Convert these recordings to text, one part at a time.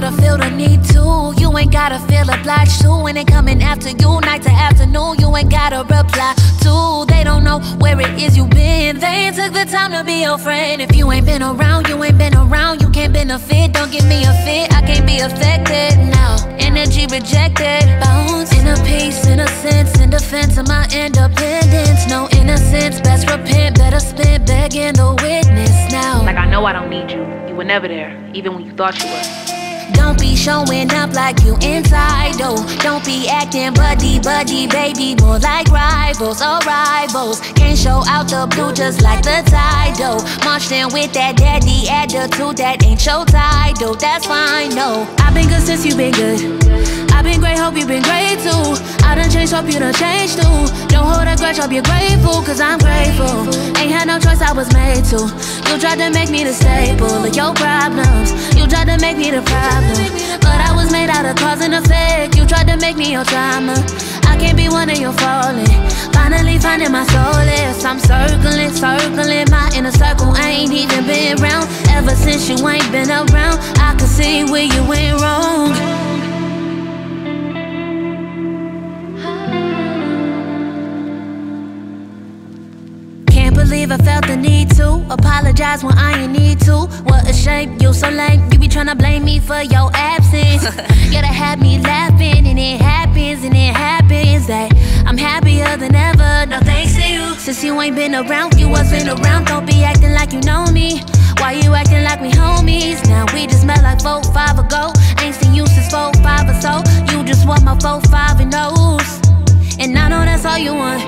gotta feel the need to. You ain't gotta feel obliged to. When they coming after you, night to afternoon, you ain't gotta reply to. They don't know where it is you been. They ain't took the time to be your friend. If you ain't been around, you ain't been around. You can't benefit. Don't give me a fit. I can't be affected now. Energy rejected. Bounce. Inner peace, innocence, in defense of my independence. No innocence. Best repent. Better spend begging the witness now. Like I know I don't need you. You were never there, even when you thought you were. Don't be showing up like you entitled. Oh. Don't be acting buddy buddy, baby, more like rivals or rivals. Can't show out the blue just like the title. Oh. Marched in with that daddy attitude that ain't your title. That's fine, no. I've been good since you been good. I've been great, hope you've been great too. I done changed, hope you done changed too. Don't hold a grudge, hope you're grateful, cause I'm grateful. Had no choice, I was made to. You tried to make me the staple of your problems. You tried to make me the problem. But I was made out of cause and effect. You tried to make me your drama. I can't be one of your falling. Finally finding my solace. I'm circling, circling my inner circle. I ain't even been around ever since you ain't been around. I can see where you went wrong. I felt the need to apologize when I ain't need to. What a shame, you so lame. You be tryna blame me for your absence. that had me laughing, and it happens, and it happens that I'm happier than ever. No thanks to you. Since you ain't been around, you wasn't around. Don't be acting like you know me. Why you acting like we homies? Now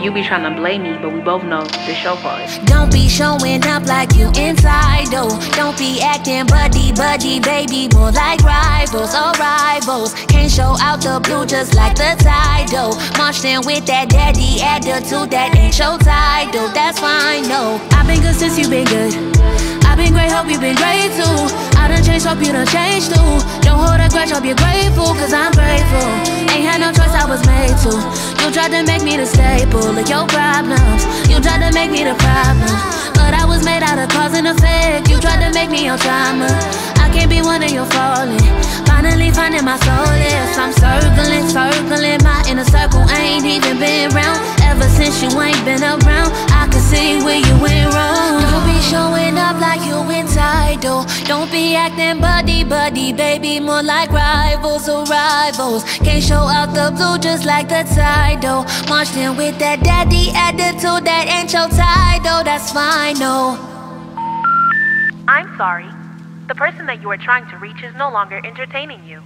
you be trying to blame me, but we both know this your fault. Don't be showing up like you entitled. Don't be acting buddy buddy, baby, more like rivals or rivals. Can't show out the blue just like the title. Marched in with that daddy attitude that ain't your title. That's fine, no. I've been good since you've been good. I've been great, hope you been great too. I done changed, hope you done changed too. Don't hold a grudge, hope you're grateful, cause I'm grateful. Ain't had no choice, I was made to. You tried to make me the staple make me the problem. But I was made out of cause and effect. You tried to make me your drama. I can't be one of your falling. Finally finding my solace. I'm circling, circling my inner circle. Ain't even been around ever since you ain't been around. I can see where you went wrong. Don't be showing up like you entitled. Don't be acting buddy buddy, baby, more like rivals or rivals. Can't show out the blue just like the title. Marched in with that daddy attitude that That's fine, no. I'm sorry. The person that you are trying to reach is no longer entertaining you.